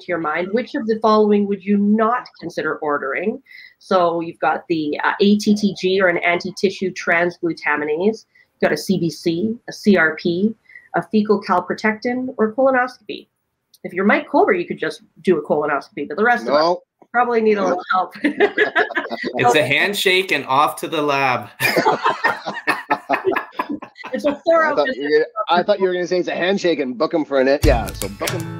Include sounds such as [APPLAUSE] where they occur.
to your mind. Which of the following would you not consider ordering? So you've got the uh, ATTG or an anti-tissue transglutaminase, you've got a CBC, a CRP, a fecal calprotectin, or colonoscopy. If you're Mike Colbert, you could just do a colonoscopy, but the rest no. of us probably need a little help. [LAUGHS] it's a handshake and off to the lab. [LAUGHS] it's a thorough. I thought, you were, I thought you were going to say it's a handshake and book them for an it. Yeah, so book them.